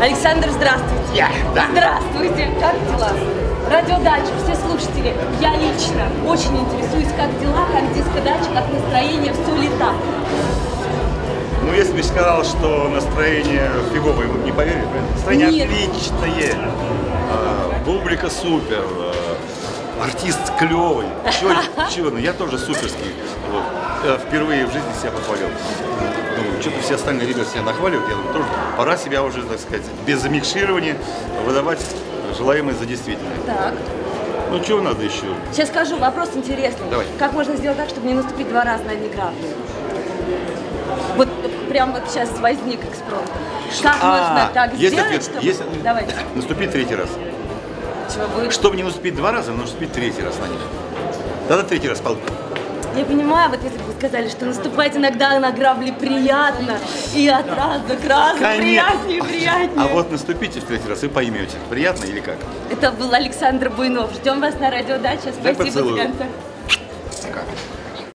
Александр, здравствуйте. Я, да. Здравствуйте. Как дела? Радиодача, все слушатели. Я лично очень интересуюсь, как дела, как дискодача, как настроение, все ли так. Ну, если бы сказал, что настроение фиговое, вы бы не поверили? Настроение Нет. отличное. А, публика супер. А, артист клевый. Чего, чего, ну я тоже суперский. Вот. Я впервые в жизни себя похвалил. Ну, что-то все остальные ребята себя нахваливают. Я думаю, тоже пора себя уже, так сказать, без замикширования выдавать желаемое за действительное. Так. Ну, чего надо еще? Сейчас скажу, вопрос интересный. Давай. Как можно сделать так, чтобы не наступить два раза на неправду? Вот прям вот сейчас возник экспромт. Как можно так А, есть сделать, ответ. чтобы... Есть... Давайте. Наступить третий раз. Чего вы... Чтобы не наступить два раза, нужно наступить третий раз на них. Тогда третий раз получится. Я понимаю, вот если бы вы сказали, что наступать иногда на грабли приятно, и от раза к разу приятнее и приятнее. А вот наступите в третий раз и поймете, приятно или как. Это был Александр Буйнов. Ждем вас на радиодаче. Спасибо за концерт. Пока.